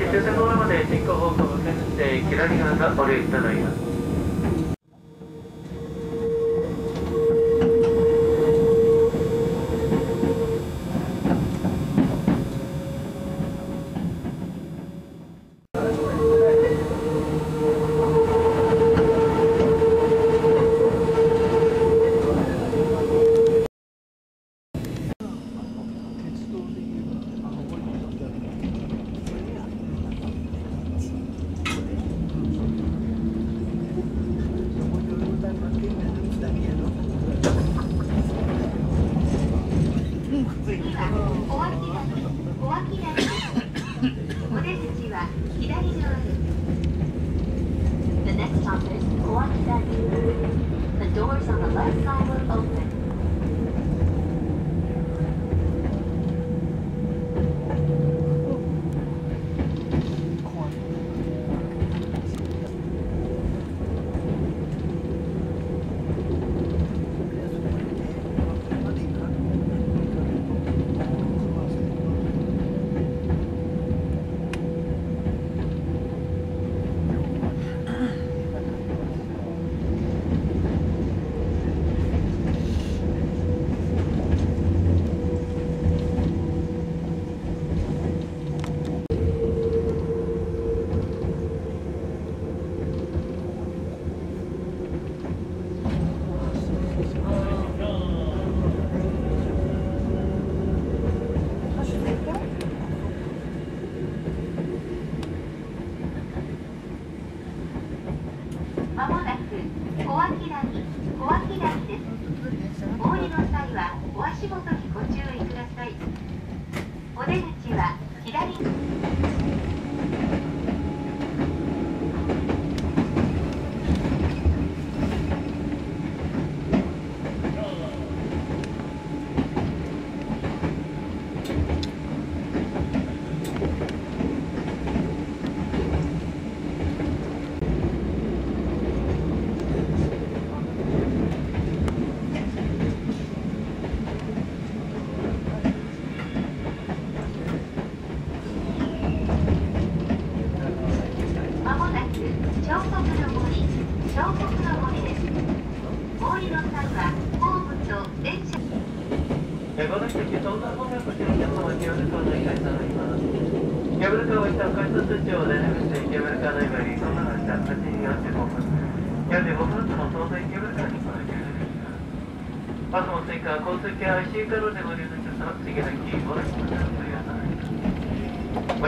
終点の裏まで進行方向を右折して左側がお礼いただきます。は左側です The next stop is Kawakidani. The doors on the left side まもなく小涌谷小涌谷です。お降りの際はお足元にご注意ください。お出口は左まもなく彫刻の森彫刻の森ですお降りの際はホームと電車え私たち東西方面こちらの皆様によろしくお願いいたしますケーブルカーをした改札庁で出口ケーブルカーの今よりそのまました8時45分45分の東西ケーブルカーにご来場ですバスの追加交通系 IC カーでご利用の皆様次のキーボードにご利用ください